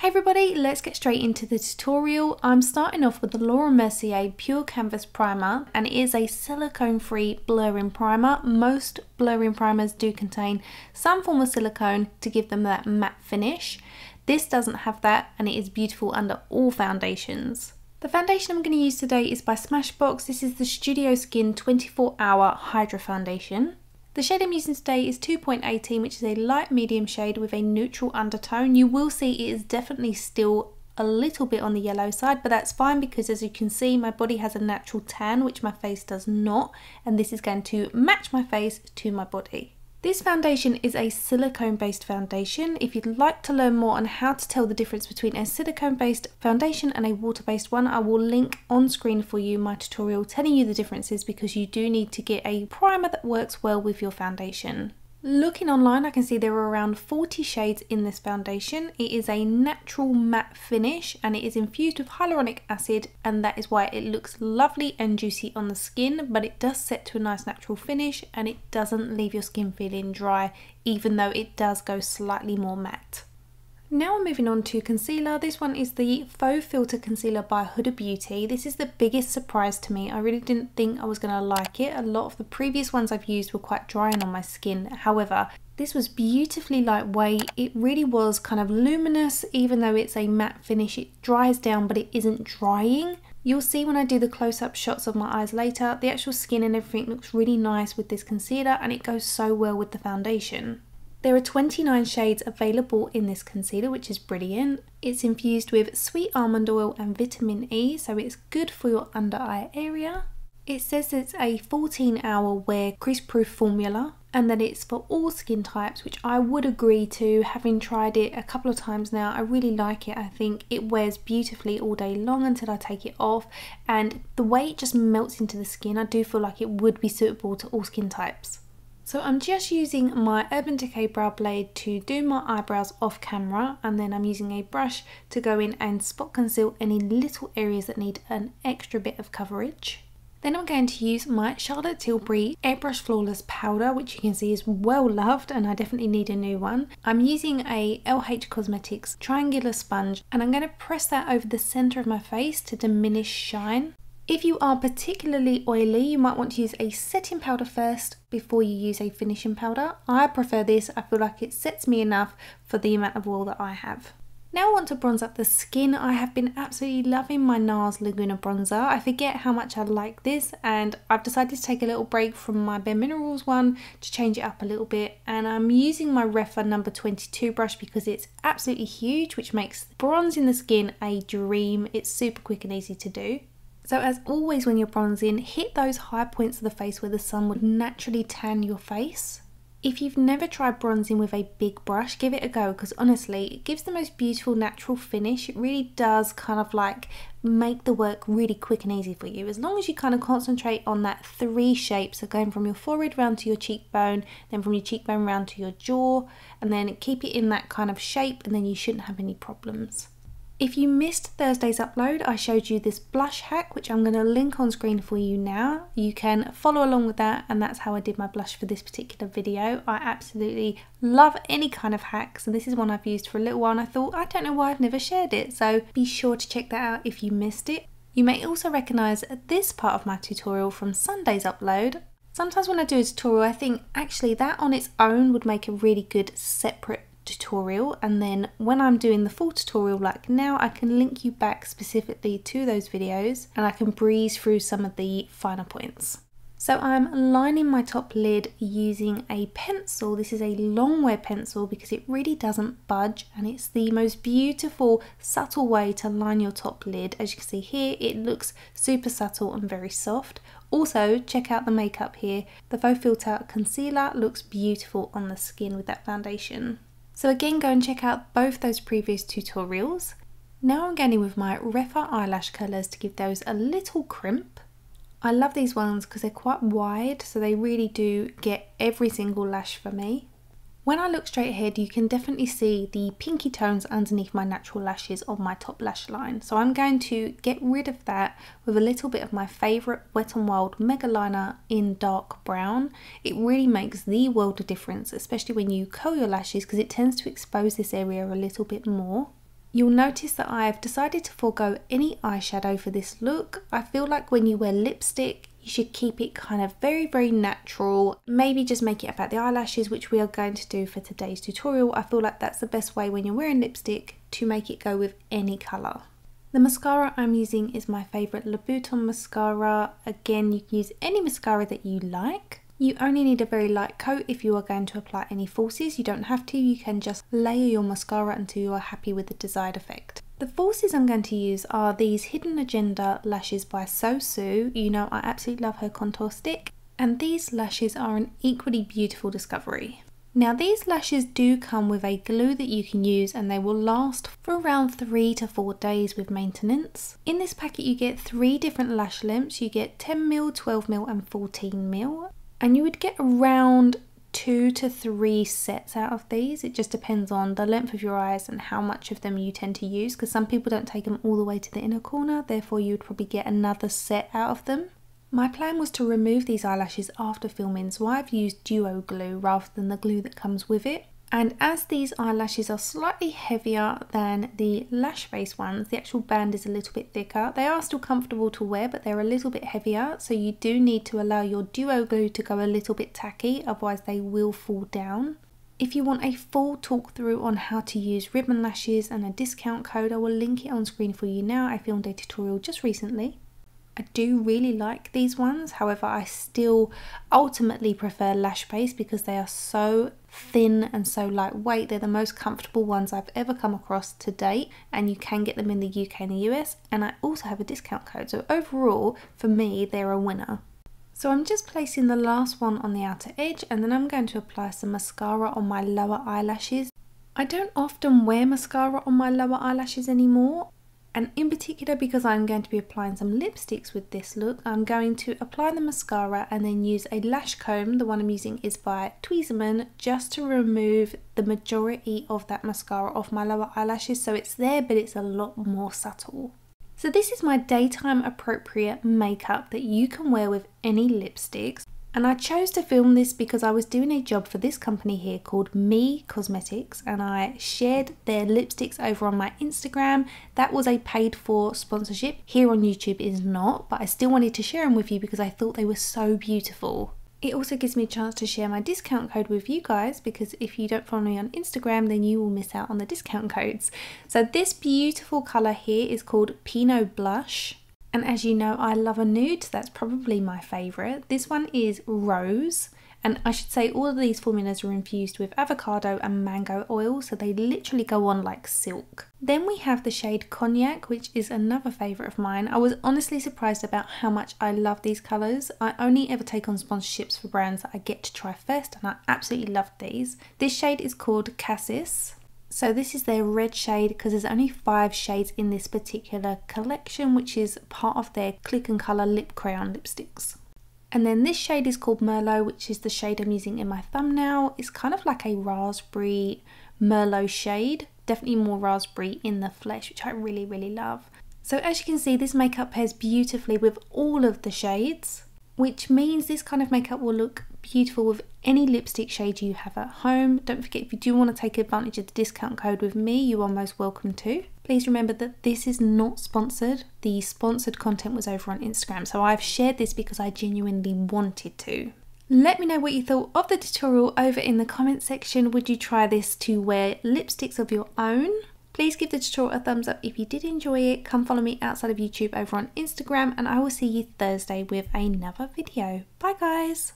Hey everybody, let's get straight into the tutorial. I'm starting off with the Laura Mercier Pure Canvas Primer and it is a silicone free blurring primer. Most blurring primers do contain some form of silicone to give them that matte finish. This doesn't have that and it is beautiful under all foundations. The foundation I'm going to use today is by Smashbox. This is the Studio Skin 24 Hour Hydra Foundation. The shade I'm using today is 2.18 which is a light medium shade with a neutral undertone. You will see it is definitely still a little bit on the yellow side but that's fine because as you can see my body has a natural tan which my face does not and this is going to match my face to my body. This foundation is a silicone based foundation. If you'd like to learn more on how to tell the difference between a silicone based foundation and a water based one, I will link on screen for you my tutorial telling you the differences because you do need to get a primer that works well with your foundation. Looking online, I can see there are around 40 shades in this foundation. It is a natural matte finish and it is infused with hyaluronic acid and that is why it looks lovely and juicy on the skin, but it does set to a nice natural finish and it doesn't leave your skin feeling dry, even though it does go slightly more matte. Now we're moving on to concealer. This one is the Faux Filter Concealer by Huda Beauty. This is the biggest surprise to me. I really didn't think I was going to like it. A lot of the previous ones I've used were quite drying on my skin. However, this was beautifully lightweight. It really was kind of luminous, even though it's a matte finish. It dries down, but it isn't drying. You'll see when I do the close-up shots of my eyes later, the actual skin and everything looks really nice with this concealer and it goes so well with the foundation. There are 29 shades available in this concealer, which is brilliant. It's infused with sweet almond oil and vitamin E, so it's good for your under eye area. It says it's a 14 hour wear crease proof formula and that it's for all skin types, which I would agree to. Having tried it a couple of times now, I really like it. I think it wears beautifully all day long until I take it off, and the way it just melts into the skin, I do feel like it would be suitable to all skin types. So I'm just using my Urban Decay brow blade to do my eyebrows off camera and then I'm using a brush to go in and spot conceal any little areas that need an extra bit of coverage. Then I'm going to use my Charlotte Tilbury Airbrush Flawless Powder, which you can see is well loved and I definitely need a new one. I'm using a LH Cosmetics triangular sponge and I'm going to press that over the centre of my face to diminish shine. If you are particularly oily, you might want to use a setting powder first before you use a finishing powder. I prefer this, I feel like it sets me enough for the amount of oil that I have. Now I want to bronze up the skin. I have been absolutely loving my NARS Laguna bronzer. I forget how much I like this and I've decided to take a little break from my Bare Minerals one to change it up a little bit and I'm using my Rephr number 22 brush because it's absolutely huge which makes bronzing the skin a dream. It's super quick and easy to do. So as always when you're bronzing, hit those high points of the face where the sun would naturally tan your face. If you've never tried bronzing with a big brush, give it a go because honestly, it gives the most beautiful natural finish. It really does kind of like make the work really quick and easy for you. As long as you kind of concentrate on that three shapes, so going from your forehead round to your cheekbone, then from your cheekbone round to your jaw, and then keep it in that kind of shape and then you shouldn't have any problems. If you missed Thursday's upload, I showed you this blush hack, which I'm going to link on screen for you now. You can follow along with that, and that's how I did my blush for this particular video. I absolutely love any kind of hacks, and this is one I've used for a little while, and I thought, I don't know why I've never shared it, so be sure to check that out if you missed it. You may also recognise this part of my tutorial from Sunday's upload. Sometimes when I do a tutorial, I think actually that on its own would make a really good separate tutorial and then when I'm doing the full tutorial like now I can link you back specifically to those videos and I can breeze through some of the finer points. So I'm lining my top lid using a pencil. This is a long wear pencil because it really doesn't budge and it's the most beautiful subtle way to line your top lid. As you can see here it looks super subtle and very soft. Also check out the makeup here. The Faux Filter Concealer looks beautiful on the skin with that foundation. So again, go and check out both those previous tutorials. Now I'm going in with my Rephr eyelash colours to give those a little crimp. I love these ones because they're quite wide, so they really do get every single lash for me. When I look straight ahead, you can definitely see the pinky tones underneath my natural lashes on my top lash line. So I'm going to get rid of that with a little bit of my favourite Wet n Wild Mega Liner in dark brown. It really makes the world of difference, especially when you curl your lashes because it tends to expose this area a little bit more. You'll notice that I've decided to forego any eyeshadow for this look. I feel like when you wear lipstick, you should keep it kind of very, very natural. Maybe just make it about the eyelashes, which we are going to do for today's tutorial. I feel like that's the best way when you're wearing lipstick to make it go with any colour. The mascara I'm using is my favourite Louboutin mascara. Again, you can use any mascara that you like. You only need a very light coat if you are going to apply any falsies. You don't have to, you can just layer your mascara until you are happy with the desired effect. The forces I'm going to use are these Hidden Agenda lashes by Sosu. You know I absolutely love her contour stick. And these lashes are an equally beautiful discovery. Now these lashes do come with a glue that you can use and they will last for around 3 to 4 days with maintenance. In this packet you get 3 different lash lengths, you get 10mm, 12mm and 14mm and you would get around two to three sets out of these. It just depends on the length of your eyes and how much of them you tend to use because some people don't take them all the way to the inner corner, therefore you would probably get another set out of them. My plan was to remove these eyelashes after filming so I've used duo glue rather than the glue that comes with it. And as these eyelashes are slightly heavier than the lash base ones, the actual band is a little bit thicker. They are still comfortable to wear, but they're a little bit heavier. So you do need to allow your duo glue to go a little bit tacky, otherwise they will fall down. If you want a full talk through on how to use ribbon lashes and a discount code, I will link it on screen for you now. I filmed a tutorial just recently. I do really like these ones, however, I still ultimately prefer Lash Base because they are so thin and so lightweight. They're the most comfortable ones I've ever come across to date, and you can get them in the UK and the US. And I also have a discount code, so overall, for me, they're a winner. So I'm just placing the last one on the outer edge and then I'm going to apply some mascara on my lower eyelashes. I don't often wear mascara on my lower eyelashes anymore and in particular because I'm going to be applying some lipsticks with this look I'm going to apply the mascara and then use a lash comb. The one I'm using is by Tweezerman just to remove the majority of that mascara off my lower eyelashes. So it's there but it's a lot more subtle. So this is my daytime appropriate makeup that you can wear with any lipsticks and I chose to film this because I was doing a job for this company here called Mii Cosmetics and I shared their lipsticks over on my Instagram. That was a paid for sponsorship. Here on YouTube is not, but I still wanted to share them with you because I thought they were so beautiful. It also gives me a chance to share my discount code with you guys because if you don't follow me on Instagram then you will miss out on the discount codes. So this beautiful colour here is called Pinot Blush and as you know, I love a nude, so that's probably my favourite. This one is Rose. And I should say all of these formulas are infused with avocado and mango oil, so they literally go on like silk. Then we have the shade Cognac, which is another favourite of mine. I was honestly surprised about how much I love these colours. I only ever take on sponsorships for brands that I get to try first, and I absolutely loved these. This shade is called Cassis. So this is their red shade because there's only five shades in this particular collection, which is part of their Click and Colour lip crayon lipsticks. And then this shade is called Merlot, which is the shade I'm using in my thumbnail. It's kind of like a raspberry Merlot shade, definitely more raspberry in the flesh, which I really, really love. So as you can see, this makeup pairs beautifully with all of the shades, which means this kind of makeup will look beautiful with any lipstick shade you have at home. Don't forget if you do want to take advantage of the discount code with me, you are most welcome to. Please remember that this is not sponsored. The sponsored content was over on Instagram, so I've shared this because I genuinely wanted to. Let me know what you thought of the tutorial over in the comment section. Would you try this to wear lipsticks of your own? Please give the tutorial a thumbs up if you did enjoy it. Come follow me outside of YouTube over on Instagram and I will see you Thursday with another video. Bye guys!